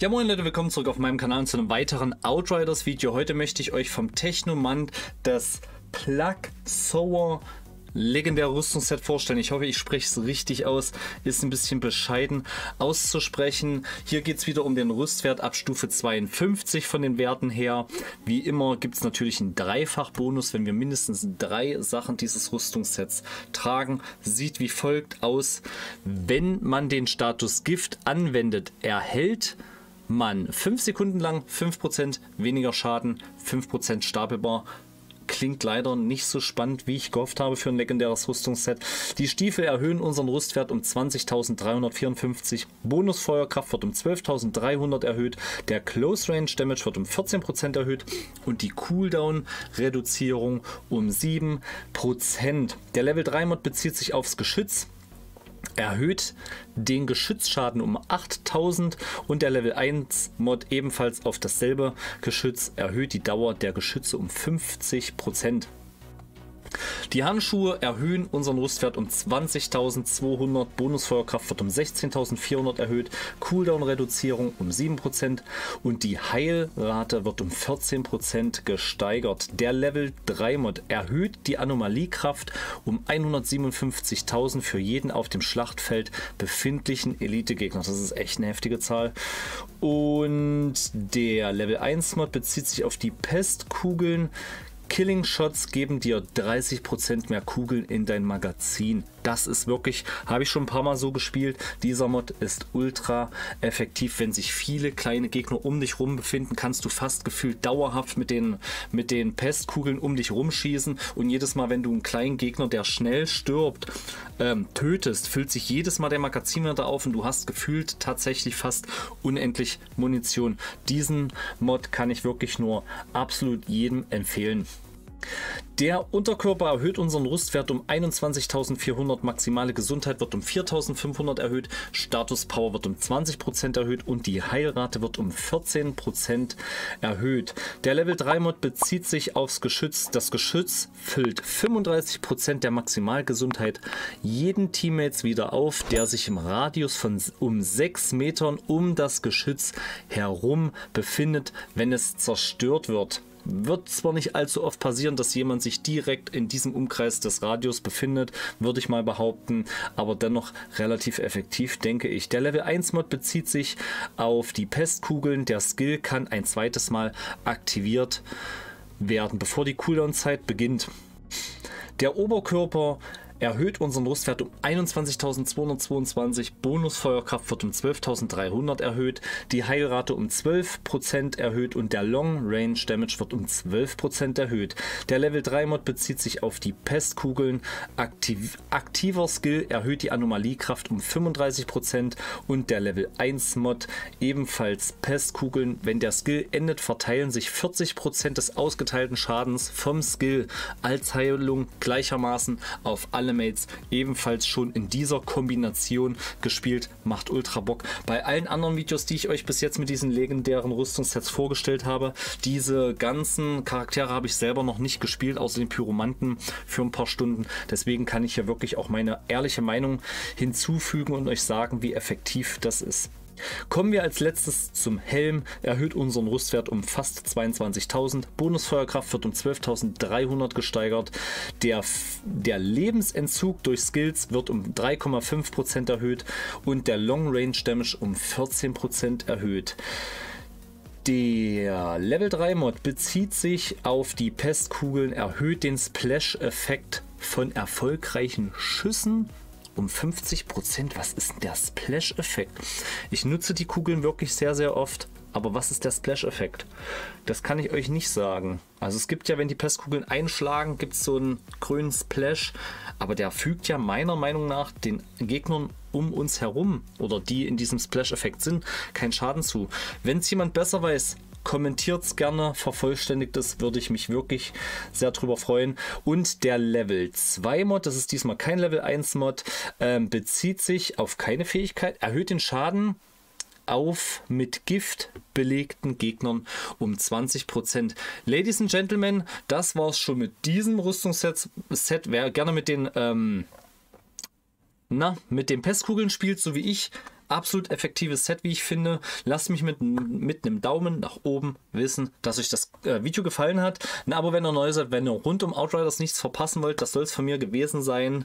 Ja moin Leute, willkommen zurück auf meinem Kanal zu einem weiteren Outriders Video. Heute möchte ich euch vom Technomant das Plug Sour legendäre Rüstungsset vorstellen. Ich hoffe, ich spreche es richtig aus. Ist ein bisschen bescheiden auszusprechen. Hier geht es wieder um den Rüstwert ab Stufe 52 von den Werten her. Wie immer gibt es natürlich einen Dreifach-Bonus, wenn wir mindestens drei Sachen dieses Rüstungssets tragen. Sieht wie folgt aus. Wenn man den Status Gift anwendet, erhält man 5 Sekunden lang 5% weniger Schaden, 5% stapelbar, klingt leider nicht so spannend, wie ich gehofft habe für ein legendäres Rüstungsset. Die Stiefel erhöhen unseren Rüstwert um 20.354. Bonusfeuerkraft wird um 12.300 erhöht. Der Close Range Damage wird um 14% erhöht und die Cooldown Reduzierung um 7%. Der Level 3 Mod bezieht sich aufs Geschütz erhöht den Geschützschaden um 8000 und der Level 1 Mod ebenfalls auf dasselbe Geschütz erhöht die Dauer der Geschütze um 50%. Die Handschuhe erhöhen unseren Rüstwert um 20.200, Bonusfeuerkraft wird um 16.400 erhöht, Cooldown-Reduzierung um 7% und die Heilrate wird um 14% gesteigert. Der Level 3 Mod erhöht die Anomaliekraft um 157.000 für jeden auf dem Schlachtfeld befindlichen Elite-Gegner. Das ist echt eine heftige Zahl. Und der Level 1 Mod bezieht sich auf die Pestkugeln. Killing Shots geben dir 30% mehr Kugeln in dein Magazin. Das ist wirklich, habe ich schon ein paar Mal so gespielt. Dieser Mod ist ultra effektiv. Wenn sich viele kleine Gegner um dich rum befinden, kannst du fast gefühlt dauerhaft mit den, mit den Pestkugeln um dich rumschießen. Und jedes Mal, wenn du einen kleinen Gegner, der schnell stirbt, ähm, tötest, füllt sich jedes Mal der Magazin wieder auf und du hast gefühlt tatsächlich fast unendlich Munition. Diesen Mod kann ich wirklich nur absolut jedem empfehlen. Der Unterkörper erhöht unseren Rüstwert um 21.400, maximale Gesundheit wird um 4.500 erhöht, Status Power wird um 20% erhöht und die Heilrate wird um 14% erhöht. Der Level 3 Mod bezieht sich aufs Geschütz. Das Geschütz füllt 35% der Maximalgesundheit jeden Teammates wieder auf, der sich im Radius von um 6 Metern um das Geschütz herum befindet, wenn es zerstört wird. Wird zwar nicht allzu oft passieren, dass jemand sich direkt in diesem Umkreis des Radios befindet, würde ich mal behaupten, aber dennoch relativ effektiv, denke ich. Der Level 1 Mod bezieht sich auf die Pestkugeln. Der Skill kann ein zweites Mal aktiviert werden, bevor die Cooldown-Zeit beginnt. Der Oberkörper erhöht unseren Rüstwert um 21.222, Bonusfeuerkraft wird um 12.300 erhöht, die Heilrate um 12% erhöht und der Long Range Damage wird um 12% erhöht. Der Level 3 Mod bezieht sich auf die Pestkugeln, Aktiv aktiver Skill erhöht die Anomaliekraft um 35% und der Level 1 Mod ebenfalls Pestkugeln. Wenn der Skill endet, verteilen sich 40% des ausgeteilten Schadens vom Skill als Heilung gleichermaßen auf alle Mates ebenfalls schon in dieser Kombination gespielt. Macht ultra Bock. Bei allen anderen Videos, die ich euch bis jetzt mit diesen legendären Rüstungssets vorgestellt habe, diese ganzen Charaktere habe ich selber noch nicht gespielt, außer den Pyromanten für ein paar Stunden. Deswegen kann ich hier wirklich auch meine ehrliche Meinung hinzufügen und euch sagen, wie effektiv das ist. Kommen wir als letztes zum Helm. Erhöht unseren Rüstwert um fast 22.000. Bonusfeuerkraft wird um 12.300 gesteigert. Der, der Lebensentzug durch Skills wird um 3,5% erhöht und der Long Range Damage um 14% erhöht. Der Level 3 Mod bezieht sich auf die Pestkugeln, erhöht den Splash-Effekt von erfolgreichen Schüssen um 50 Prozent. Was ist denn der Splash-Effekt? Ich nutze die Kugeln wirklich sehr, sehr oft. Aber was ist der Splash-Effekt? Das kann ich euch nicht sagen. Also es gibt ja, wenn die Pestkugeln einschlagen, gibt es so einen grünen Splash. Aber der fügt ja meiner Meinung nach den Gegnern um uns herum oder die in diesem Splash-Effekt sind, keinen Schaden zu. Wenn es jemand besser weiß, kommentiert es gerne, vervollständigt es, würde ich mich wirklich sehr drüber freuen. Und der Level 2 Mod, das ist diesmal kein Level 1 Mod, ähm, bezieht sich auf keine Fähigkeit, erhöht den Schaden auf mit Gift belegten Gegnern um 20%. Ladies and Gentlemen, das war es schon mit diesem Rüstungsset. Set, wer gerne mit den ähm, na, mit den Pestkugeln spielt, so wie ich, absolut effektives Set, wie ich finde. Lasst mich mit, mit einem Daumen nach oben wissen, dass euch das äh, Video gefallen hat. Ein Abo, wenn ihr neu seid, wenn ihr rund um Outriders nichts verpassen wollt, das soll es von mir gewesen sein.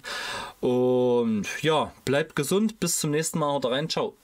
Und ja, bleibt gesund, bis zum nächsten Mal, haut rein, ciao.